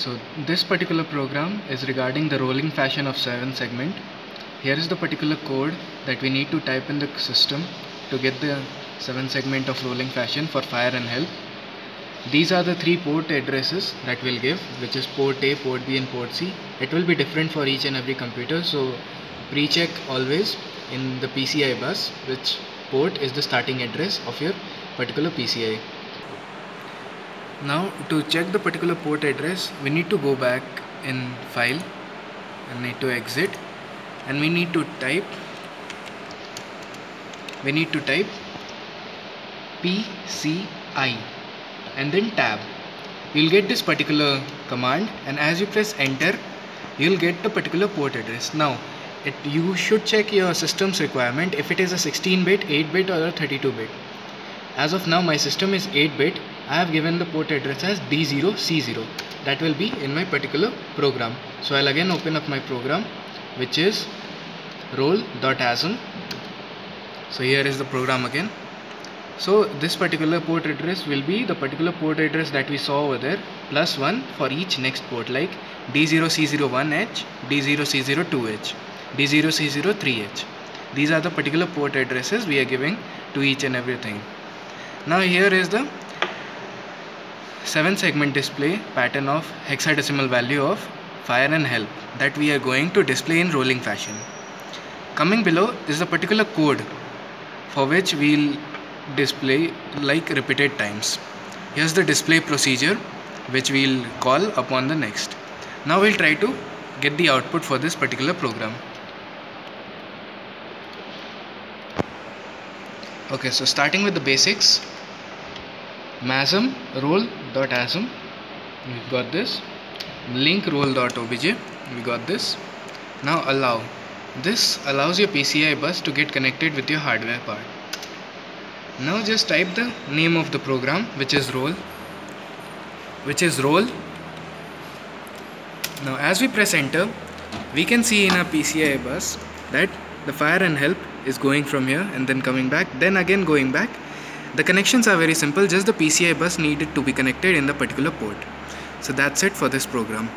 so this particular program is regarding the rolling fashion of 7 segment. Here is the particular code that we need to type in the system to get the 7 segment of rolling fashion for fire and help. These are the three port addresses that we'll give which is port A, port B and port C. It will be different for each and every computer so pre-check always in the PCI bus which port is the starting address of your particular PCI now to check the particular port address we need to go back in file and need to exit. And we need to type we need to type PCI and then tab. You'll get this particular command and as you press enter you'll get the particular port address. Now it, you should check your system's requirement if it is a 16 bit 8 bit or a 32 bit. As of now my system is 8 bit I have given the port address as D0C0 that will be in my particular program so I'll again open up my program which is roll.asm so here is the program again so this particular port address will be the particular port address that we saw over there plus 1 for each next port like D0C01H, D0C02H, D0C03H. These are the particular port addresses we are giving to each and everything. Now here is the 7 segment display pattern of hexadecimal value of fire and help that we are going to display in rolling fashion. Coming below is the particular code for which we'll display like repeated times. Here's the display procedure which we'll call upon the next. Now we'll try to get the output for this particular program. Okay, so starting with the basics, masm roll.asm we got this. Link roll dot obj we got this. Now allow. This allows your PCI bus to get connected with your hardware part. Now just type the name of the program which is roll which is roll now as we press enter we can see in our PCI bus that the fire and help is going from here and then coming back then again going back the connections are very simple, just the PCI bus needed to be connected in the particular port. So that's it for this program.